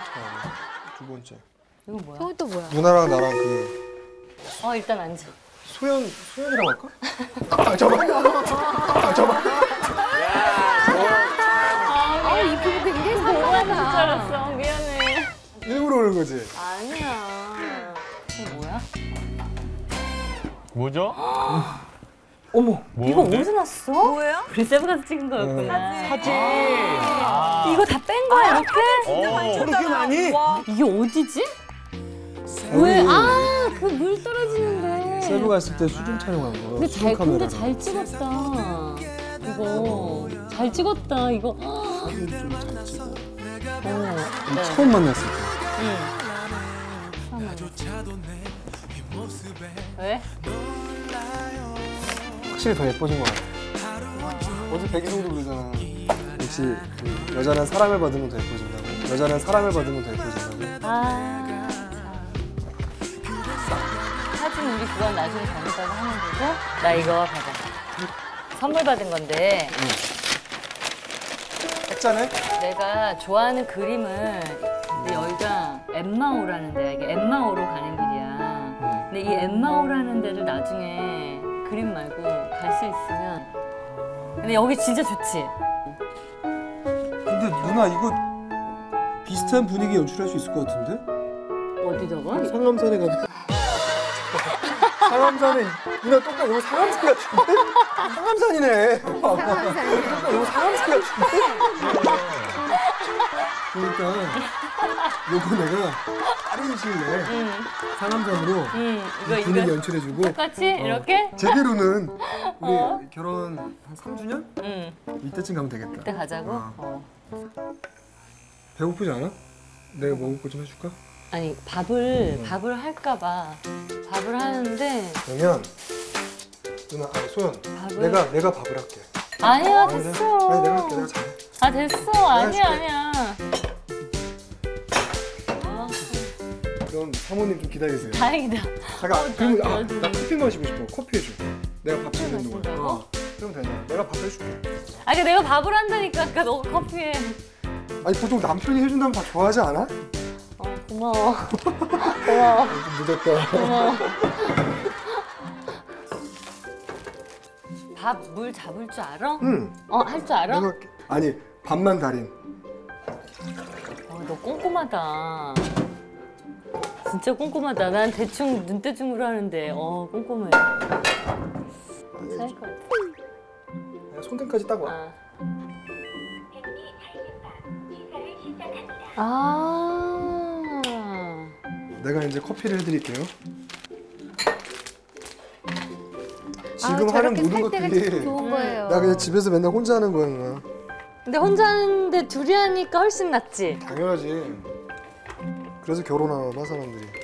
다음에 두 번째. 이거 뭐야? 저건 또 뭐야? 누나랑 나랑 그 어 일단 앉아. 소연 소연이라고 할까? 아 잠깐. 아 잠깐. 아, 이 부부 굉장히 줄 상큼하다. 알았어. 미안해. 일부러 그런 거지. 아니야. 이거 뭐야? 뭐죠? 어머, 이거? 어디서 났어? 뭐예요? 우리 세부 가서 찍은 거였구나. 사진. 아. 이거 다 뺀 거야 이렇게? 어. 그렇게 많이? 이게 어디지? 왜? 아, 그 물 떨어지는데. 세부 갔을 때 수중 촬영한 거. 근데 잘 근데 카메라로. 잘 찍었다. 이거 잘 찍었다. 이거. 어, 사진 좀잘 찍어. 네. 처음 만났을 때. 응. 왜? 확실히 더 예뻐진 것 같아. 어제 백이성도 그러잖아. 역시 그 여자는 사랑을 받으면 더 예뻐진다고. 여자는 사랑을 받으면 더 예뻐진다고. 아, 참. 사진 우리 그건 나중에 잘못해서 하는 거고. 나 이거 받아. 선물 받은 건데 했잖아. 내가 좋아하는 그림은 근데 여기가 엠마오라는 데야. 이게 엠마오로 가는 길이야. 근데 이 엠마오라는 데를 나중에 그림 말고 갈 수 있으면 근데 여기 진짜 좋지? 근데 누나 이거 비슷한 분위기 연출할 수 있을 것 같은데? 어디다가? 상암산에 가면 상암산에 누나 똑같 이거 상암산 같은데? 상암산이네. 상황상. 이거 상암산 같은데? 그러니까 요거 내가 다른 실내 응, 상암산으로 응, 이거 분위기 연출해주고 똑같이 이렇게? 제대로는 우리 결혼 한 3주년? 응, 이때쯤 가면 되겠다. 그때 가자고. 어. 어. 배고프지 않아? 내가 먹을 거 좀 해줄까? 아니 밥을 밥을 할까봐 밥을 하는데 그러면 누나 아니 소연 밥을 내가 내가 밥을 할게. 아니야 아니, 내가- 됐어. 아니 내가 할게 내가 잘해. 아 됐어 아니야. 아니야. 그럼 사모님 좀 기다리세요. 다행이다. 잠깐 어, 그러면 나- 아, 나- 나 커피 마시고 싶어. 커피 해줘. 내가 밥 짓는 동안. 어. 그럼 되냐? 내가 밥 해줄게. 아 그러니까 내가 밥을 한다니까 아까 너 커피에. 아니 보통 남편이 해준다면 다 좋아하지 않아? 어 고마워. 고마워. 좀 늦었다. 고마워. 밥 물 잡을 줄 알아? 응. 어할 줄 알아? 내가. 아니 밥만 달인. 어, 너 꼼꼼하다. 진짜 꼼꼼하다. 난 대충 눈대중으로 하는데 어 꼼꼼해. 잘할 것 같아. 내가 손등까지 딱 와. 아. 아. 내가 이제 커피를 해드릴게요. 지금 아, 하는 저렇게 모든 살 때가 것들이 참 좋은 거예요. 나 그냥 집에서 맨날 혼자 하는 거야 누나. 근데 혼자 하는데 둘이 하니까 훨씬 낫지. 당연하지. 그래서 결혼하나 봐 사람들이.